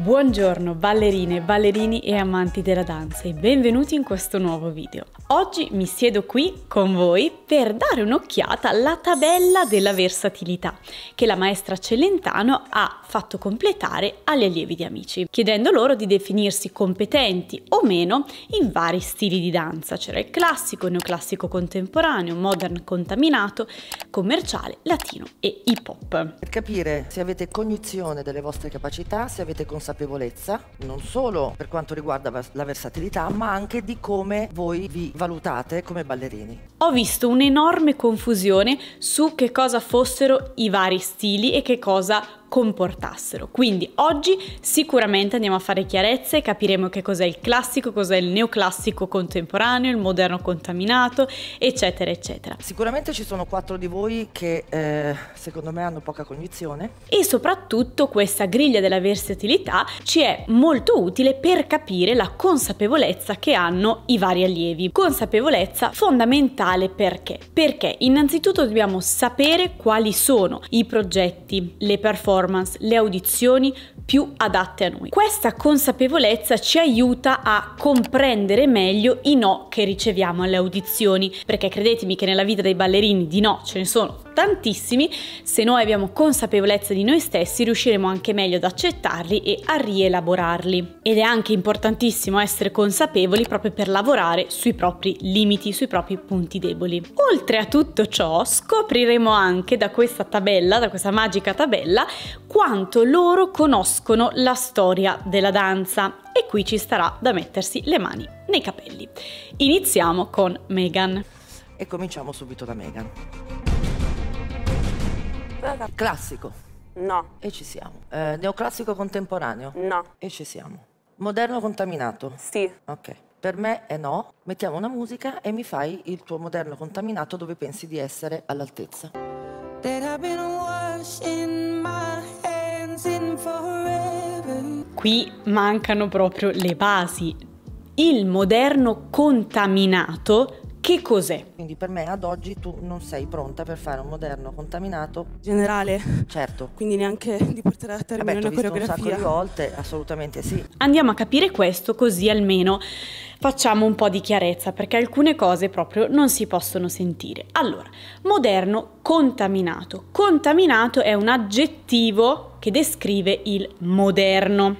Buongiorno ballerine, ballerini e amanti della danza e benvenuti in questo nuovo video. Oggi mi siedo qui con voi per dare un'occhiata alla tabella della versatilità che la maestra Celentano ha fatto completare agli allievi di amici, chiedendo loro di definirsi competenti o meno in vari stili di danza. C'era il classico, il neoclassico contemporaneo, modern contaminato, commerciale, latino e hip hop. Per capire se avete cognizione delle vostre capacità, se avete consapevolezza consapevolezza, non solo per quanto riguarda la versatilità, ma anche di come voi vi valutate come ballerini. Ho visto un'enorme confusione su che cosa fossero i vari stili e che cosa comportassero. Quindi oggi sicuramente andiamo a fare chiarezza e capiremo che cos'è il classico, cos'è il neoclassico contemporaneo, il moderno contaminato, eccetera, eccetera. Sicuramente ci sono quattro di voi che eh, secondo me hanno poca cognizione. E soprattutto questa griglia della versatilità ci è molto utile per capire la consapevolezza che hanno i vari allievi. Consapevolezza fondamentale perché? Perché innanzitutto dobbiamo sapere quali sono i progetti, le performance, performance, le audizioni più adatte a noi. Questa consapevolezza ci aiuta a comprendere meglio i no che riceviamo alle audizioni, perché credetemi che nella vita dei ballerini di no ce ne sono tantissimi, se noi abbiamo consapevolezza di noi stessi riusciremo anche meglio ad accettarli e a rielaborarli. Ed è anche importantissimo essere consapevoli proprio per lavorare sui propri limiti, sui propri punti deboli. Oltre a tutto ciò, scopriremo anche da questa tabella, da questa magica tabella, quanto loro conoscono la storia della danza e qui ci starà da mettersi le mani nei capelli. Iniziamo con Megan. E cominciamo subito da Megan. Classico. No. E ci siamo. Eh, neoclassico contemporaneo. No. E ci siamo. Moderno contaminato. Sì. Ok. Per me è no. Mettiamo una musica e mi fai il tuo moderno contaminato dove pensi di essere all'altezza. Qui mancano proprio le basi. Il moderno contaminato che cos'è? Quindi per me ad oggi tu non sei pronta per fare un moderno contaminato generale. Certo. Quindi neanche di portare a termine Vabbè, una coreografia. un sacco di volte, assolutamente sì. Andiamo a capire questo così almeno facciamo un po' di chiarezza perché alcune cose proprio non si possono sentire. Allora, moderno contaminato. Contaminato è un aggettivo che descrive il moderno.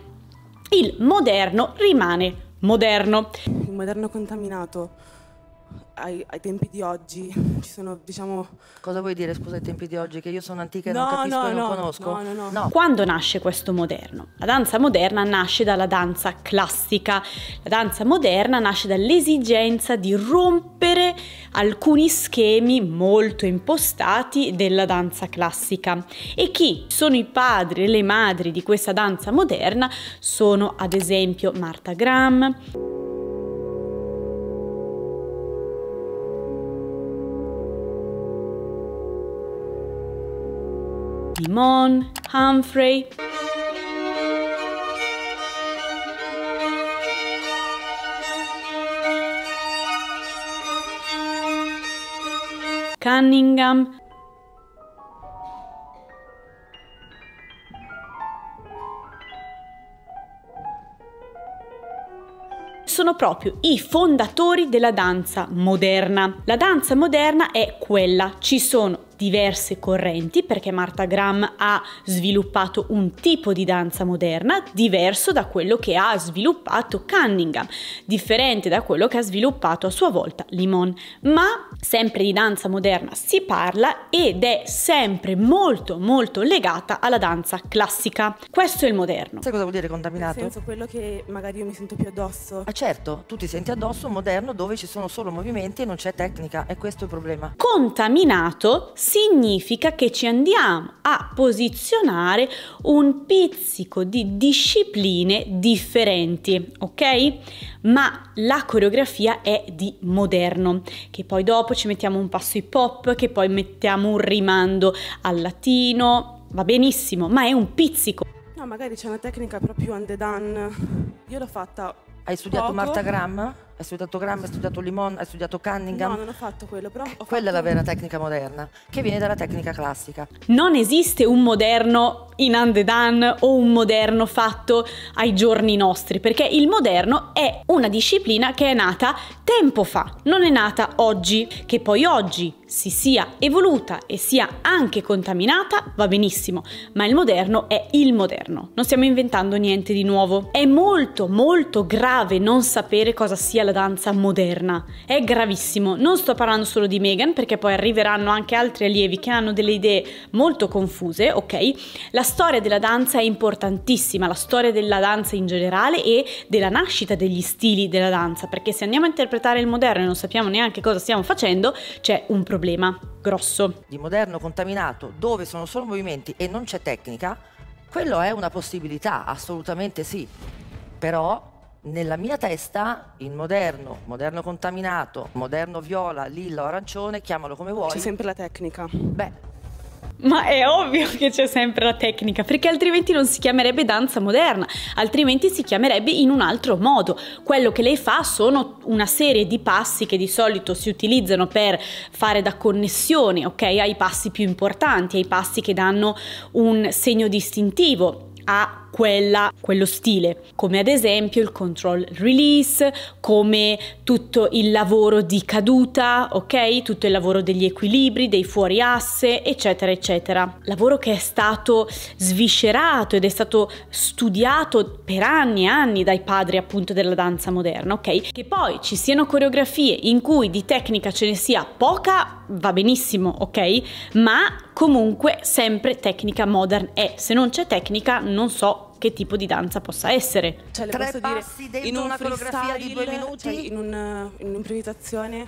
Il moderno rimane moderno. Il moderno contaminato ai, ai, tempi di oggi ci sono, diciamo... Cosa vuoi dire, scusa, ai tempi di oggi? Che io sono antica e no, non capisco no, e non no, conosco? No, no, no. Quando nasce questo moderno? La danza moderna nasce dalla danza classica. La danza moderna nasce dall'esigenza di rompere alcuni schemi molto impostati della danza classica. E chi sono i padri e le madri di questa danza moderna sono ad esempio Martha Graham, Dimon, Humphrey. Cunningham. sono proprio i fondatori della danza moderna. La danza moderna è quella, ci sono diverse correnti perché Martha Graham ha sviluppato un tipo di danza moderna diverso da quello che ha sviluppato Cunningham, differente da quello che ha sviluppato a sua volta Limon, ma sempre di danza moderna si parla ed è sempre molto molto legata alla danza classica. Questo è il moderno. Sai cosa vuol dire contaminato? Nel senso quello che magari io mi sento più addosso. Ah certo, tu ti senti addosso un moderno dove ci sono solo movimenti e non c'è tecnica, e questo è il problema. Contaminato significa che ci andiamo a posizionare un pizzico di discipline differenti, ok? Ma la coreografia è di moderno, che poi dopo ci mettiamo un passo hip hop, che poi mettiamo un rimando al latino, va benissimo, ma è un pizzico. No, magari c'è una tecnica proprio underdone. Io l'ho fatta hai studiato Poco. Marta Graham? Hai studiato Graham, hai studiato Limon, hai studiato Cunningham? No, non ho fatto quello, però ho Eh, Quella è la fatto- vera tecnica moderna, che viene dalla tecnica classica. Non esiste un moderno in Andedan o un moderno fatto ai giorni nostri, perché il moderno è una disciplina che è nata tempo fa, non è nata oggi. Che poi oggi si sia evoluta e sia anche contaminata va benissimo, ma il moderno è il moderno. Non stiamo inventando niente di nuovo. È molto molto grave non sapere cosa sia la danza moderna. È gravissimo. Non sto parlando solo di Megan perché poi arriveranno anche altri allievi che hanno delle idee molto confuse, ok? La storia della danza è importantissima, la storia della danza in generale e della nascita degli stili della danza, perché se andiamo a interpretare il moderno e non sappiamo neanche cosa stiamo facendo, c'è un problema grosso. Di moderno contaminato, dove sono solo movimenti e non c'è tecnica, quello è una possibilità, assolutamente sì. Però nella mia testa il moderno, moderno contaminato, moderno viola, lilla o arancione, chiamalo come vuoi. C'è sempre la tecnica. Beh, Ma è ovvio che c'è sempre la tecnica, perché altrimenti non si chiamerebbe danza moderna, altrimenti si chiamerebbe in un altro modo. Quello che lei fa sono una serie di passi che di solito si utilizzano per fare da connessione, ok, ai passi più importanti, ai passi che danno un segno distintivo a quella, quello stile, come ad esempio il control release, come tutto il lavoro di caduta, ok? Tutto il lavoro degli equilibri, dei fuori asse, eccetera, eccetera. Lavoro che è stato sviscerato ed è stato studiato per anni e anni dai padri appunto della danza moderna, ok? Che poi ci siano coreografie in cui di tecnica ce ne sia poca, va benissimo, ok? Ma comunque sempre tecnica modern è. Se non c'è tecnica non so che tipo di danza possa essere. Cioè, le Tre posso dire, in un una coreografia di due minuti? cioè, in, un- in un'improvvisazione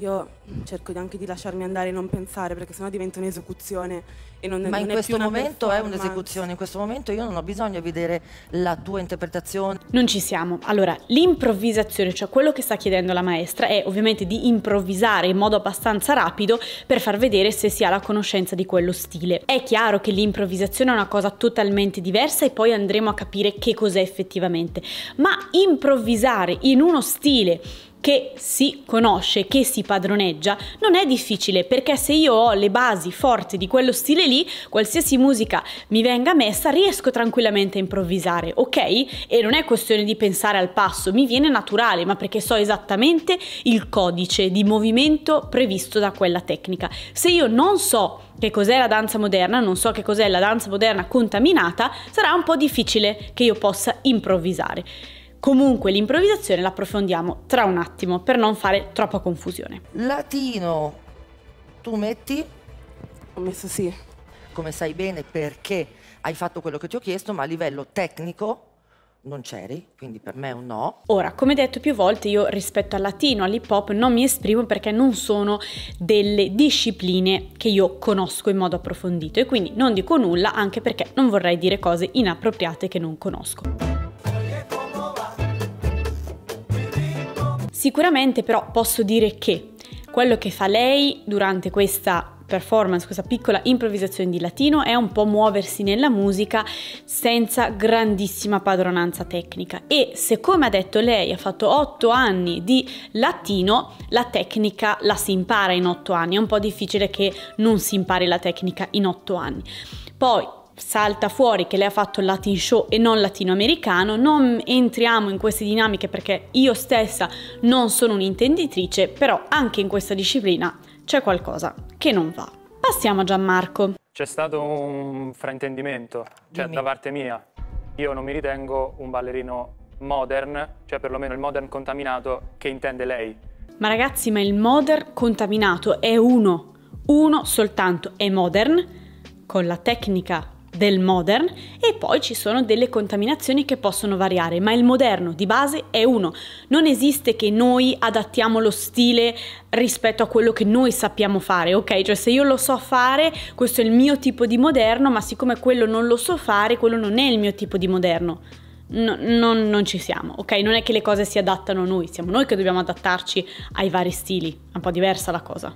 io cerco anche di lasciarmi andare e non pensare perché sennò diventa un'esecuzione e non, ma non in è questo momento è un'esecuzione, in questo momento io non ho bisogno di vedere la tua interpretazione. Non ci siamo. Allora, l'improvvisazione, cioè quello che sta chiedendo la maestra, è ovviamente di improvvisare in modo abbastanza rapido per far vedere se si ha la conoscenza di quello stile. È chiaro che l'improvvisazione è una cosa totalmente diversa e poi andremo a capire che cos'è effettivamente. Ma improvvisare in uno stile che si conosce, che si padroneggia, non è difficile perché se io ho le basi forti di quello stile lì, qualsiasi musica mi venga messa, riesco tranquillamente a improvvisare, ok? E non è questione di pensare al passo, mi viene naturale, ma perché so esattamente il codice di movimento previsto da quella tecnica. Se io non so che cos'è la danza moderna, non so che cos'è la danza moderna contaminata, sarà un po' difficile che io possa improvvisare. Comunque l'improvvisazione la approfondiamo tra un attimo per non fare troppa confusione. Latino, tu metti, Ho messo sì. come sai bene, perché hai fatto quello che ti ho chiesto, ma a livello tecnico non c'eri, quindi per me è un no. Ora, come detto più volte, io rispetto al latino, all'hip hop non mi esprimo perché non sono delle discipline che io conosco in modo approfondito e quindi non dico nulla anche perché non vorrei dire cose inappropriate che non conosco. Sicuramente però posso dire che quello che fa lei durante questa performance, questa piccola improvvisazione di latino è un po' muoversi nella musica senza grandissima padronanza tecnica e se come ha detto lei ha fatto otto anni di latino, la tecnica la si impara in otto anni, è un po' difficile che non si impari la tecnica in otto anni. Poi salta fuori che lei ha fatto il Latin show e non latinoamericano, non entriamo in queste dinamiche perché io stessa non sono un'intenditrice, però anche in questa disciplina c'è qualcosa che non va. Passiamo a Gianmarco. C'è stato un fraintendimento, cioè Dimmi. da parte mia. Io non mi ritengo un ballerino modern, cioè perlomeno il modern contaminato che intende lei. Ma ragazzi, ma il modern contaminato è uno, uno soltanto, è modern con la tecnica del modern e poi ci sono delle contaminazioni che possono variare, ma il moderno di base è uno. Non esiste che noi adattiamo lo stile rispetto a quello che noi sappiamo fare, ok? Cioè se io lo so fare, questo è il mio tipo di moderno, ma siccome quello non lo so fare, quello non è il mio tipo di moderno. No- non, non ci siamo, ok? Non è che le cose si adattano a noi, siamo noi che dobbiamo adattarci ai vari stili. È un po' diversa la cosa.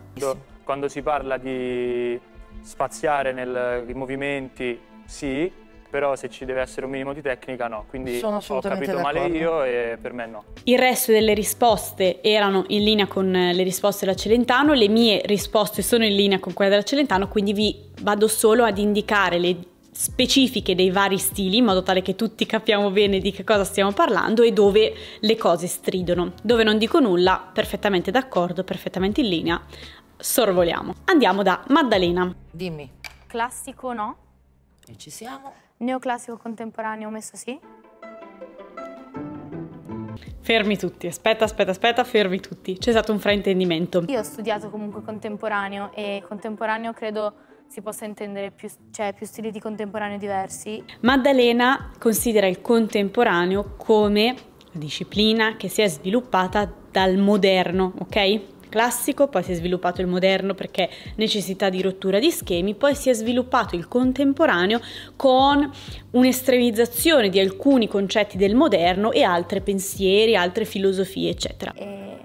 Quando, si parla di spaziare nei movimenti, sì, però se ci deve essere un minimo di tecnica no, quindi Sono ho capito male io e per me no. Il resto delle risposte erano in linea con le risposte della Celentano, le mie risposte sono in linea con quelle della Celentano, quindi vi vado solo ad indicare le specifiche dei vari stili in modo tale che tutti capiamo bene di che cosa stiamo parlando e dove le cose stridono. Dove non dico nulla, perfettamente d'accordo, perfettamente in linea, sorvoliamo. Andiamo da Maddalena. Dimmi, Classico no, e ci siamo? neoclassico contemporaneo messo sì. Fermi tutti, aspetta, aspetta, aspetta, fermi tutti. C'è stato un fraintendimento. Io ho studiato comunque contemporaneo e contemporaneo credo si possa intendere più, cioè, più stili di contemporaneo diversi. Maddalena considera il contemporaneo come una disciplina che si è sviluppata dal moderno, ok? Classico, poi si è sviluppato il moderno perché necessità di rottura di schemi, poi si è sviluppato il contemporaneo con un'estremizzazione di alcuni concetti del moderno e altri pensieri, altre filosofie, eccetera. E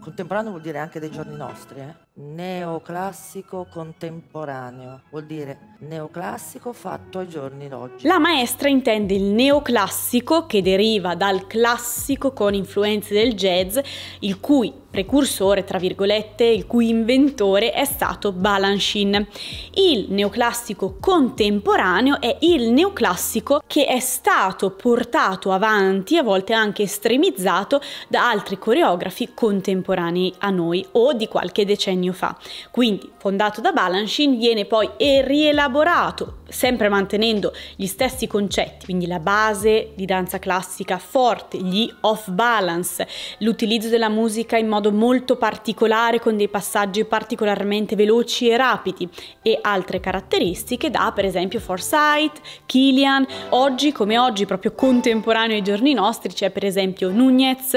Contemporaneo vuol dire anche dei giorni nostri, eh? Neoclassico contemporaneo vuol dire neoclassico fatto ai giorni d'oggi. La maestra intende il neoclassico che deriva dal classico con influenze del jazz, il cui precursore, tra virgolette, il cui inventore è stato Balanchine. Il neoclassico contemporaneo è il neoclassico che è stato portato avanti, a volte anche estremizzato, da altri coreografi contemporanei a noi o di qualche decennio fa. Quindi, fondato da Balanchine, viene poi rielaborato, sempre mantenendo gli stessi concetti, quindi la base di danza classica forte, gli off balance, l'utilizzo della musica in modo molto particolare con dei passaggi particolarmente veloci e rapidi e altre caratteristiche da per esempio Forsyth, Killian, oggi come oggi proprio contemporaneo ai giorni nostri c'è per esempio Nunez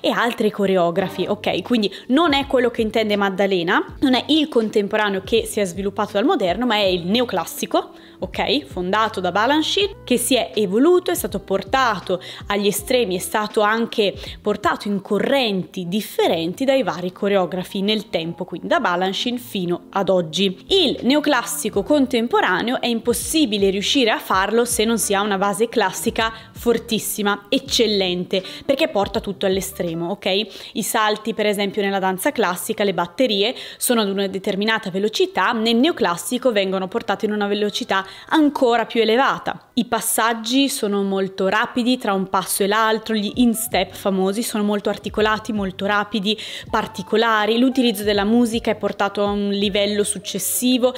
e altri coreografi, ok? Quindi non è quello che intende Maddalena, non è il contemporaneo che si è sviluppato dal moderno, ma è il neoclassico, ok? Fondato da Balanchine, che si è evoluto, è stato portato agli estremi, è stato anche portato in correnti differenti dai vari coreografi nel tempo, quindi da Balanchine fino ad oggi. Il neoclassico contemporaneo è impossibile riuscire a farlo se non si ha una base classica fortissima, eccellente, perché porta tutto all'estremo, ok? I salti, per esempio, nella danza classica, le batterie sono ad una determinata velocità, nel neoclassico vengono portate in una velocità ancora più elevata. I passaggi sono molto rapidi tra un passo e l'altro, gli in-step famosi sono molto articolati, molto rapidi, particolari, l'utilizzo della musica è portato a un livello successivo.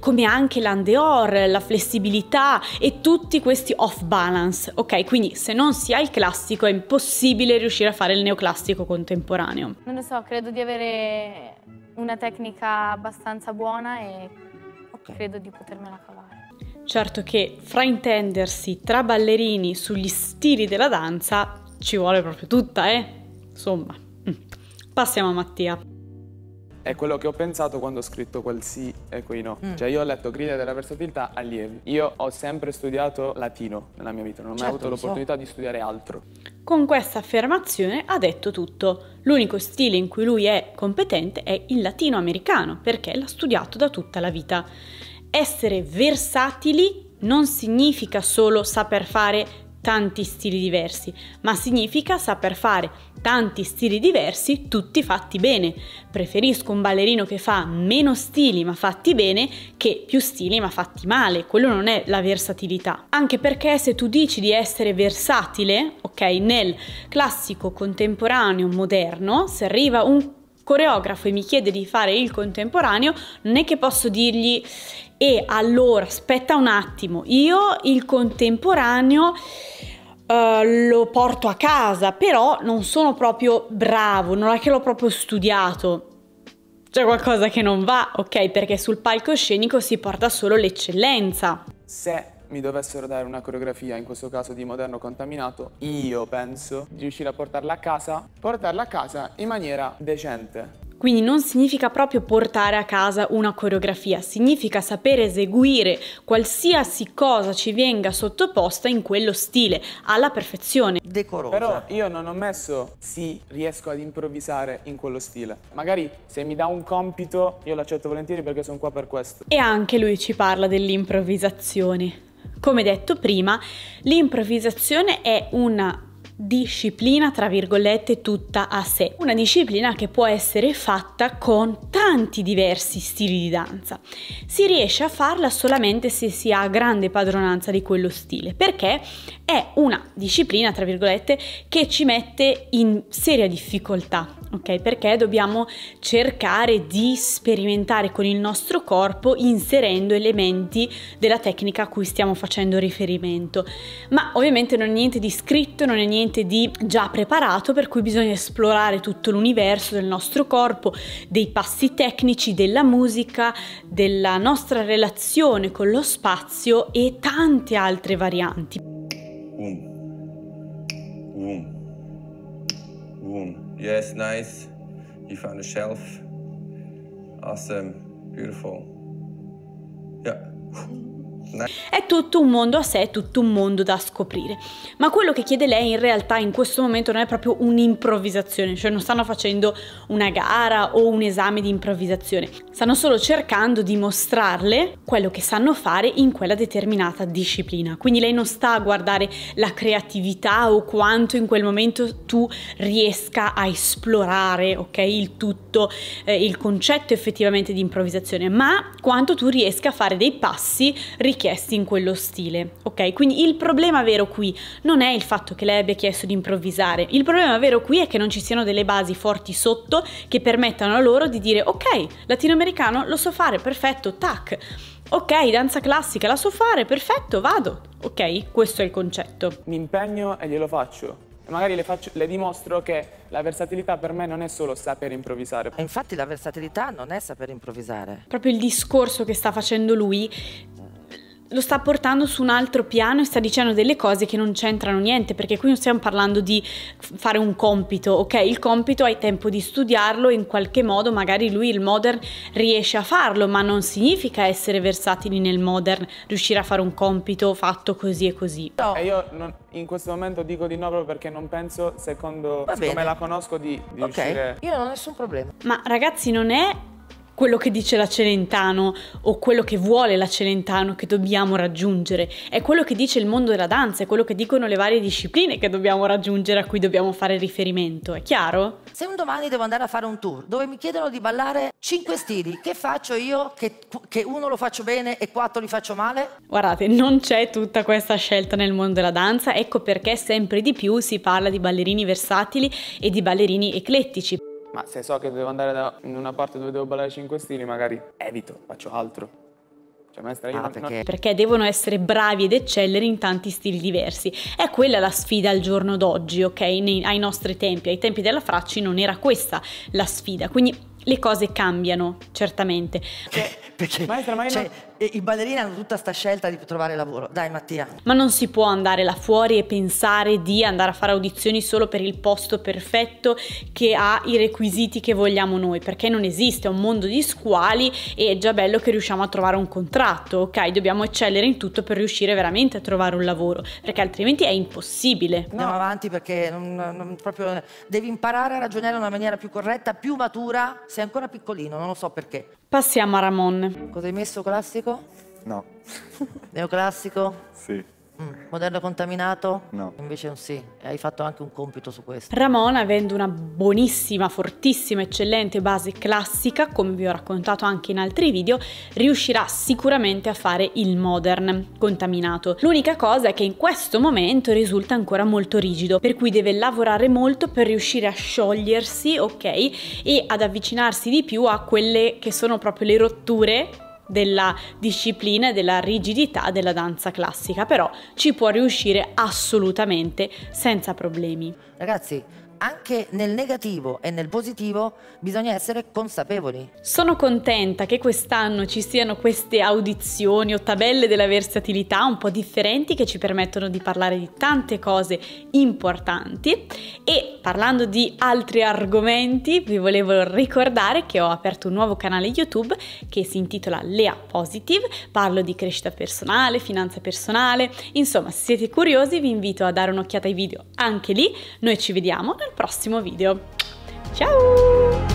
Come anche l'andeor, la flessibilità e tutti questi off balance. Ok, quindi se non si ha il classico è impossibile riuscire a fare il neoclassico contemporaneo. non lo so, credo di avere una tecnica abbastanza buona e Ok. credo di potermela cavare. Certo che fraintendersi tra ballerini sugli stili della danza ci vuole proprio tutta, eh? Insomma, mm. passiamo a Mattia. È quello che ho pensato quando ho scritto quel sì e quei no. Cioè io ho letto griglia della versatilità allievi. Io ho sempre studiato latino nella mia vita, non ho mai Certo, avuto lo so. l'opportunità di studiare altro. Con questa affermazione ha detto tutto. L'unico stile in cui lui è competente è il latinoamericano, perché l'ha studiato da tutta la vita. Essere versatili non significa solo saper fare tanti stili diversi, ma significa saper fare tanti stili diversi tutti fatti bene. Preferisco un ballerino che fa meno stili ma fatti bene che più stili ma fatti male. Quello non è la versatilità. Anche perché se tu dici di essere versatile, ok, nel classico contemporaneo moderno, se arriva un coreografo e mi chiede di fare il contemporaneo, non è che posso dirgli e allora aspetta un attimo, io il contemporaneo eh, lo porto a casa, però non sono proprio bravo, non è che l'ho proprio studiato. C'è qualcosa che non va, ok? Perché sul palcoscenico si porta solo l'eccellenza. Se mi dovessero dare una coreografia, in questo caso di moderno contaminato, io penso di riuscire a portarla a casa, portarla a casa in maniera decente. Quindi non significa proprio portare a casa una coreografia, significa sapere eseguire qualsiasi cosa ci venga sottoposta in quello stile, alla perfezione. Decorosa. Però io non ho messo sì, riesco ad improvvisare in quello stile. Magari se mi dà un compito io l'accetto volentieri perché sono qua per questo. E anche lui ci parla dell'improvvisazione. Come detto prima, l'improvvisazione è una disciplina, tra virgolette, tutta a sé. Una disciplina che può essere fatta con tanti diversi stili di danza. Si riesce a farla solamente se si ha grande padronanza di quello stile, perché è una disciplina, tra virgolette, che ci mette in seria difficoltà, ok? Perché dobbiamo cercare di sperimentare con il nostro corpo inserendo elementi della tecnica a cui stiamo facendo riferimento. Ma ovviamente non è niente di scritto, non è niente di già preparato, per cui bisogna esplorare tutto l'universo del nostro corpo, dei passi tecnici, della musica, della nostra relazione con lo spazio e tante altre varianti. Boom. Boom. Boom. Yes, nice. You found a shelf. Awesome. Beautiful. Yeah. È tutto un mondo a sé, tutto un mondo da scoprire. Ma quello che chiede lei in realtà in questo momento non è proprio un'improvvisazione, cioè non stanno facendo una gara o un esame di improvvisazione, stanno solo cercando di mostrarle quello che sanno fare in quella determinata disciplina. Quindi lei non sta a guardare la creatività o quanto in quel momento tu riesca a esplorare, ok, il tutto, eh, il concetto effettivamente di improvvisazione, ma quanto tu riesca a fare dei passi richiesti in quello stile, ok? Quindi il problema vero qui non è il fatto che lei abbia chiesto di improvvisare, il problema vero qui è che non ci siano delle basi forti sotto che permettano a loro di dire ok, latinoamericano lo so fare, perfetto, tac. Ok, danza classica la so fare, perfetto, vado. Ok, questo è il concetto. Mi impegno e glielo faccio. E magari le, faccio, le dimostro che la versatilità per me non è solo saper improvvisare. Infatti la versatilità non è saper improvvisare. Proprio il discorso che sta facendo lui lo sta portando su un altro piano e sta dicendo delle cose che non c'entrano niente, perché qui non stiamo parlando di fare un compito, ok? Il compito hai tempo di studiarlo e in qualche modo magari lui il modern riesce a farlo, ma non significa essere versatili nel modern, riuscire a fare un compito fatto così e così. No. E io non, in questo momento dico di no proprio perché non penso, secondo come la conosco, di, di okay. riuscire... Io non ho nessun problema. Ma ragazzi non è quello che dice la Celentano o quello che vuole la Celentano che dobbiamo raggiungere, è quello che dice il mondo della danza, è quello che dicono le varie discipline che dobbiamo raggiungere, a cui dobbiamo fare riferimento, è chiaro? Se un domani devo andare a fare un tour dove mi chiedono di ballare cinque stili, che faccio io che, che uno lo faccio bene e quattro li faccio male? Guardate, non c'è tutta questa scelta nel mondo della danza, ecco perché sempre di più si parla di ballerini versatili e di ballerini eclettici. Ma se so che devo andare da, in una parte dove devo ballare 5 stili, magari evito, faccio altro. Cioè, maestra, io ah, non, perché? Non... perché devono essere bravi ed eccellere in tanti stili diversi. È quella la sfida al giorno d'oggi, ok? Nei, ai nostri tempi, ai tempi della Fracci non era questa la sfida. Quindi le cose cambiano, certamente. Cioè, perché Maestra, ma cioè, non... i ballerini hanno tutta questa scelta di trovare lavoro. Dai Mattia. Ma non si può andare là fuori e pensare di andare a fare audizioni solo per il posto perfetto che ha i requisiti che vogliamo noi, perché non esiste, è un mondo di squali e è già bello che riusciamo a trovare un contratto, ok? Dobbiamo eccellere in tutto per riuscire veramente a trovare un lavoro, perché altrimenti è impossibile. Andiamo avanti perché non, non proprio, devi imparare a ragionare in una maniera più corretta, più matura sei ancora piccolino, non lo so perché. Passiamo a Ramon. Cosa hai messo classico? No. Neoclassico? Sì. Mm. Moderno contaminato? No. Invece un sì. Hai fatto anche un compito su questo. Ramon, avendo una buonissima, fortissima, eccellente base classica, come vi ho raccontato anche in altri video, riuscirà sicuramente a fare il modern contaminato. L'unica cosa è che in questo momento risulta ancora molto rigido, per cui deve lavorare molto per riuscire a sciogliersi, ok? E ad avvicinarsi di più a quelle che sono proprio le rotture della disciplina e della rigidità della danza classica, però ci può riuscire assolutamente senza problemi. Ragazzi, anche nel negativo e nel positivo bisogna essere consapevoli. Sono contenta che quest'anno ci siano queste audizioni o tabelle della versatilità un po' differenti che ci permettono di parlare di tante cose importanti. E parlando di altri argomenti vi volevo ricordare che ho aperto un nuovo canale YouTube che si intitola Lea Positive, parlo di crescita personale, finanza personale, insomma se siete curiosi vi invito a dare un'occhiata ai video anche lì, noi ci vediamo nel prossimo video. Ciao!